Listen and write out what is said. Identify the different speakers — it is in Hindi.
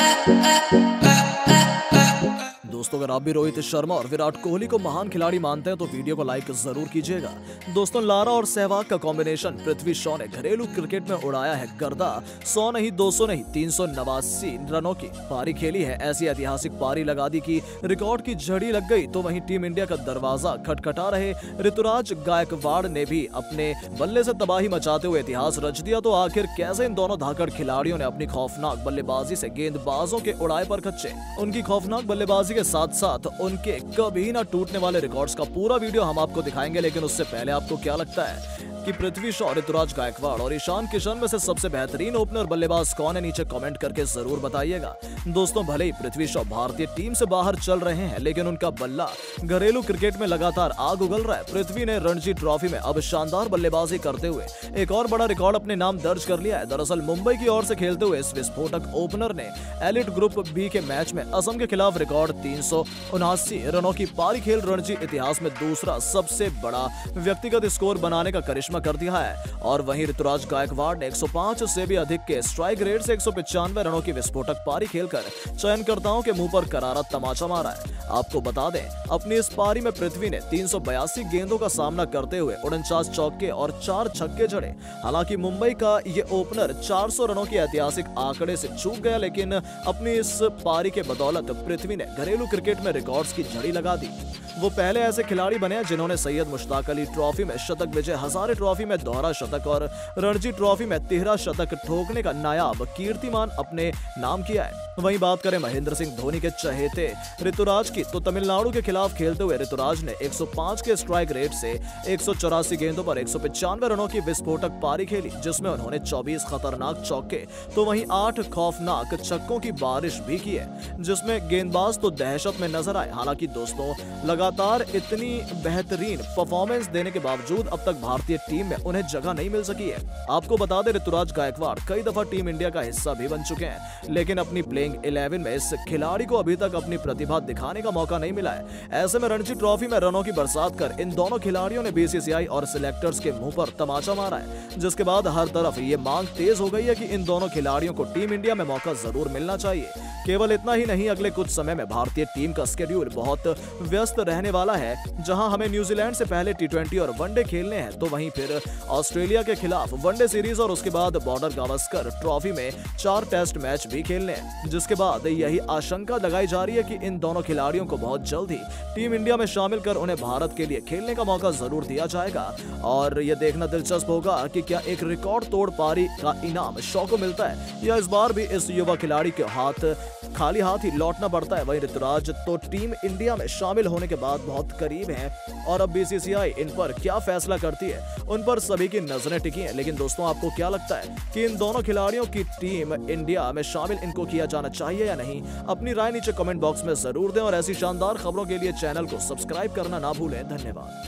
Speaker 1: uh, uh. uh. दोस्तों, अगर आप भी रोहित शर्मा और विराट कोहली को महान खिलाड़ी मानते हैं तो वीडियो को लाइक ज़रूर कीजिएगा। दोस्तों, लारा और सहवाग का कॉम्बिनेशन पृथ्वी शॉ ने घरेलू क्रिकेट में उड़ाया है गर्दा। सौ नहीं, दो सौ नहीं, तीन सौ नवासी रनों की पारी खेली है। ऐसी ऐतिहासिक पारी लगा दी की रिकॉर्ड की झड़ी लग गई तो वहीं टीम इंडिया का दरवाज़ा खटखटा रहे। ऋतुराज गायकवाड़ ने भी अपने बल्ले से तबाही मचाते हुए इतिहास रच दिया तो आखिर कैसे इन दोनों धाकड़ खिलाड़ियों ने अपनी खौफनाक बल्लेबाजी से गेंदबाजों के उड़ाए पर खच्चे? उनकी खौफनाक बल्लेबाजी के साथ साथ साथ उनके कभी ना टूटने वाले रिकॉर्ड्स का पूरा वीडियो हम आपको दिखाएँगे, लेकिन उससे पहले आपको क्या लगता है कि पृथ्वी शॉ, ऋतुराज गायकवाड़ और ईशान किशन में से सबसे बेहतरीन ओपनर बल्लेबाज कौन है, नीचे कमेंट करके ज़रूर बताइएगा। दोस्तों, भले ही पृथ्वी शॉ भारतीय टीम से बाहर चल रहे हैं, लेकिन उनका बल्ला घरेलू क्रिकेट में लगातार आग उगल रहा है। पृथ्वी ने रणजी ट्रॉफी में अब शानदार बल्लेबाजी करते हुए एक और बड़ा रिकॉर्ड अपने नाम दर्ज कर लिया है। दरअसल मुंबई की ओर से खेलते हुए इस विस्फोटक ओपनर ने एलिट ग्रुप बी के मैच में असम के खिलाफ रिकॉर्ड तीन रनों की पारी खेल रणजी इतिहास में दूसरा सबसे बड़ा व्यक्तिगत स्कोर बनाने का करिश्मा कर दिया है। और वहीं ऋतुराज गायकवाड़ ने 105 से भी अधिक के स्ट्राइक रेट से एक रनों की विस्फोटक पारी खेलकर चयनकर्ताओं के मुँह पर करारा तमाचा मारा है। आपको बता दें, अपनी इस पारी में पृथ्वी ने तीन सौ बयासी गेंदों का सामना करते हुए उनचास चौके और चार छक्के जड़े। हालाँकि मुंबई का ये ओपनर 400 रनों के ऐतिहासिक आंकड़े से चूक गया, लेकिन अपनी इस पारी के बदौलत पृथ्वी ने घरेलू क्रिकेट में रिकॉर्ड्स की झड़ी लगा दी। वो पहले ऐसे खिलाड़ी बने जिन्होंने सैयद मुश्ताक अली ट्रॉफी में शतक विजय, हजारे ट्रॉफी में दोहरा शतक और रणजी ट्रॉफी में तिहरा शतक ठोकने का नायाब कीर्तिमान अपने नाम किया है। वहीं बात करें महेंद्र सिंह धोनी के चहेते, ऋतुराज की तो तमिलनाडु के खिलाफ खेलते हुए ऋतुराज ने 105 के स्ट्राइक रेट से एक सौ चौरासी गेंदों पर एक रनों की विस्फोटक पारी खेली, जिसमें उन्होंने 24 खतरनाक चौके तो वहीं आठ खौफनाक छक्कों की बारिश भी की है, जिसमें गेंदबाज तो दहशत में नज़र आए, हालाँकि दोस्तों लगातार इतनी बेहतरीन परफॉर्मेंस देने के बावजूद अब तक भारतीय टीम में उन्हें जगह नहीं मिल सकी है। आपको बता दें, ऋतुराज गायकवाड़ कई दफ़ा टीम इंडिया का हिस्सा भी बन चुके हैं, लेकिन अपनी प्लेइंग इलेवन में इस खिलाड़ी को अभी तक अपनी प्रतिभा दिखाने का मौका नहीं मिला है। ऐसे में रणजी ट्रॉफी में रनों की बरसात कर इन दोनों खिलाड़ियों ने बीसीसीआई और सिलेक्टर्स के मुँह पर तमाचा मारा है, जिसके बाद हर तरफ़ ये मांग तेज हो गई है कि इन दोनों खिलाड़ियों को टीम इंडिया में मौका ज़रूर मिलना चाहिए। केवल इतना ही नहीं, अगले कुछ समय में भारतीय टीम का स्केड्यूल बहुत व्यस्त रहने वाला है। जहाँ हमें न्यूजीलैंड से पहले टी और वनडे खेलने हैं तो वहीं फिर ऑस्ट्रेलिया के खिलाफ वनडे सीरीज़ और उसके बाद बॉर्डर गावस्कर ट्रॉफी में चार टेस्ट मैच भी खेलने हैं। जिसके बाद यही आशंका लगाई जा रही है कि इन दोनों खिलाड़ियों को बहुत जल्द ही टीम इंडिया में शामिल कर उन्हें भारत के लिए खेलने का मौका ज़रूर दिया जाएगा। और यह देखना दिलचस्प होगा कि क्या एक रिकॉर्ड तोड़ पारी का इनाम शो को मिलता है, या इस बार भी इस युवा खिलाड़ी के हाथ, खाली हाथ ही लौटना पड़ता है। वहीं ऋतुराज तो टीम इंडिया में शामिल होने के बाद बहुत करीब हैं। और अब बीसीसीआई इन पर क्या फैसला करती है? उन पर सभी की नज़रें टिकी हैं, लेकिन दोस्तों, आपको क्या लगता है कि इन दोनों खिलाड़ियों की टीम इंडिया में शामिल इनको किया जाना चाहिए या नहीं? अपनी राय नीचे कमेंट बॉक्स में ज़रूर दें और ऐसी शानदार खबरों के लिए चैनल को सब्सक्राइब करना ना भूलें। धन्यवाद।